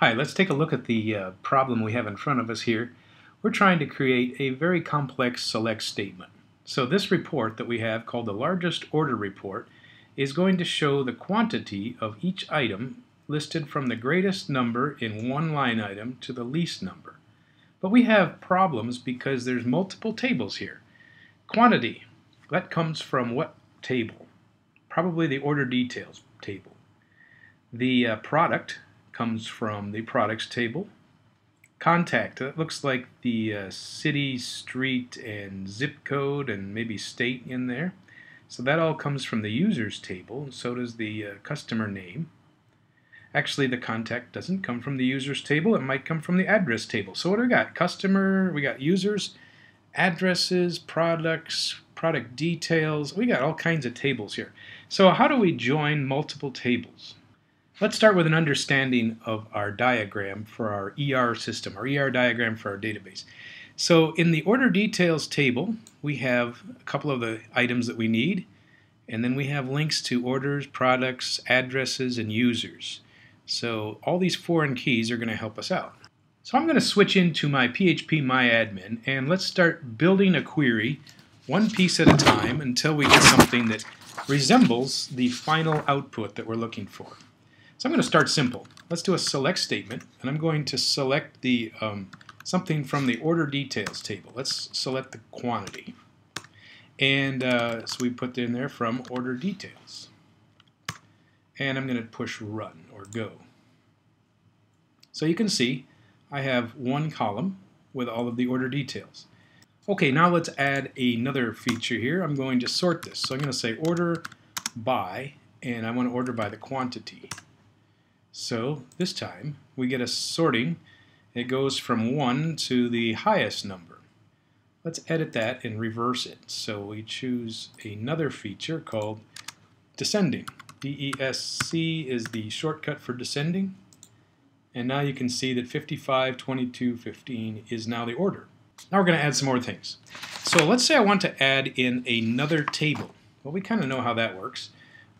Hi, let's take a look at the uh, problem we have in front of us here. We're trying to create a very complex select statement. So this report that we have called the largest order report is going to show the quantity of each item listed from the greatest number in one line item to the least number. But we have problems because there's multiple tables here. Quantity, that comes from what table? Probably the order details table. The uh, product, comes from the products table. Contact, that looks like the uh, city, street, and zip code, and maybe state in there. So that all comes from the users table, and so does the uh, customer name. Actually, the contact doesn't come from the users table. It might come from the address table. So what do we got? Customer, we got users, addresses, products, product details. We got all kinds of tables here. So how do we join multiple tables? Let's start with an understanding of our diagram for our ER system, our ER diagram for our database. So in the order details table, we have a couple of the items that we need, and then we have links to orders, products, addresses, and users. So all these foreign keys are going to help us out. So I'm going to switch into my PHP MyAdmin, and let's start building a query one piece at a time until we get something that resembles the final output that we're looking for. So I'm going to start simple. Let's do a select statement, and I'm going to select the um, something from the order details table. Let's select the quantity. And uh, so we put in there from order details. And I'm going to push run or go. So you can see I have one column with all of the order details. Okay, now let's add another feature here. I'm going to sort this. So I'm going to say order by, and I want to order by the quantity. So this time we get a sorting. It goes from 1 to the highest number. Let's edit that and reverse it. So we choose another feature called descending. DESC is the shortcut for descending. And now you can see that 55, 22, 15 is now the order. Now we're going to add some more things. So let's say I want to add in another table. Well, we kind of know how that works.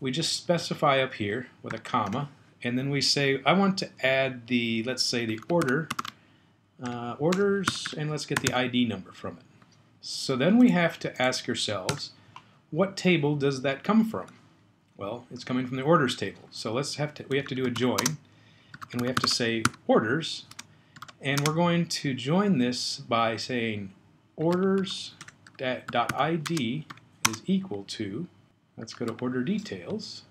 We just specify up here with a comma and then we say I want to add the let's say the order uh, orders and let's get the ID number from it. So then we have to ask ourselves what table does that come from? Well it's coming from the orders table. So let's have to we have to do a join and we have to say orders. And we're going to join this by saying orders dot ID is equal to let's go to order details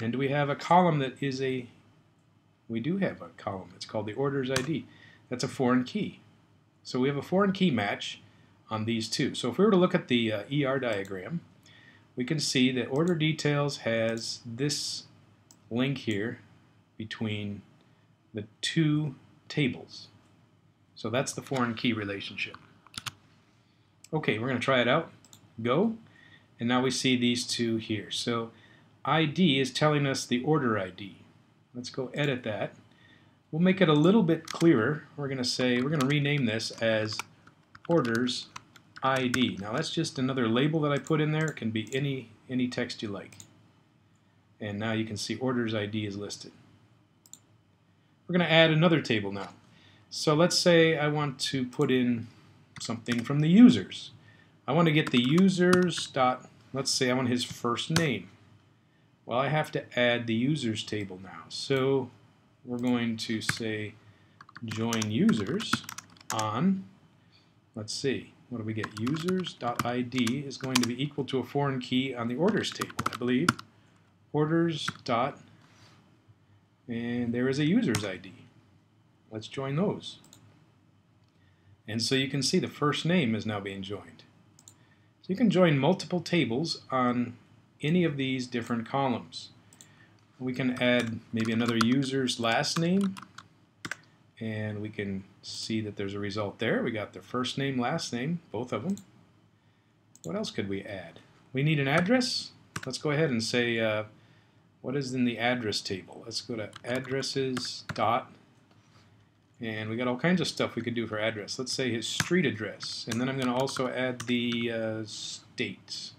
and do we have a column that is a, we do have a column. It's called the orders ID. That's a foreign key. So we have a foreign key match on these two. So if we were to look at the uh, ER diagram, we can see that order details has this link here between the two tables. So that's the foreign key relationship. Okay, we're going to try it out. Go. And now we see these two here. So ID is telling us the order ID. Let's go edit that. We'll make it a little bit clearer. We're going to say, we're going to rename this as orders ID. Now that's just another label that I put in there. It can be any, any text you like. And now you can see orders ID is listed. We're going to add another table now. So let's say I want to put in something from the users. I want to get the users dot, let's say I want his first name. Well, I have to add the users table now. So we're going to say join users on, let's see, what do we get? Users.id is going to be equal to a foreign key on the orders table, I believe. Orders dot, and there is a user's ID. Let's join those. And so you can see the first name is now being joined. So you can join multiple tables on any of these different columns. We can add maybe another user's last name and we can see that there's a result there. We got their first name, last name, both of them. What else could we add? We need an address. Let's go ahead and say uh, what is in the address table. Let's go to addresses dot and we got all kinds of stuff we could do for address. Let's say his street address and then I'm going to also add the uh, state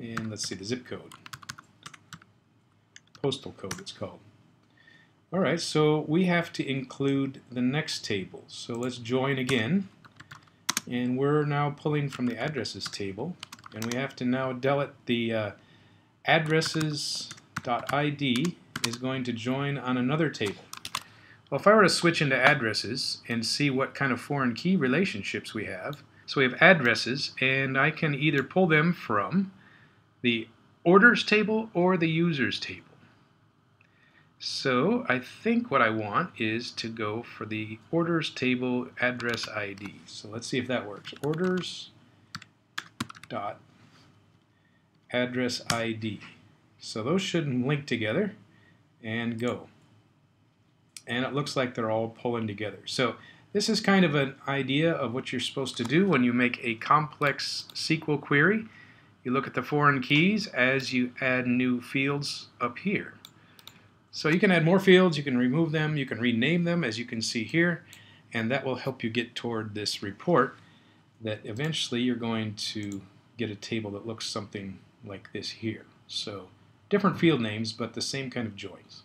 and let's see the zip code postal code it's called Alright, so we have to include the next table. So let's join again. And we're now pulling from the addresses table. And we have to now delete the uh, addresses.id is going to join on another table. Well, if I were to switch into addresses and see what kind of foreign key relationships we have, so we have addresses, and I can either pull them from the orders table or the users table. So I think what I want is to go for the orders table address ID. So let's see if that works. Orders dot address ID. So those should link together and go. And it looks like they're all pulling together. So this is kind of an idea of what you're supposed to do when you make a complex SQL query. You look at the foreign keys as you add new fields up here. So you can add more fields, you can remove them, you can rename them as you can see here, and that will help you get toward this report that eventually you're going to get a table that looks something like this here. So different field names, but the same kind of joins.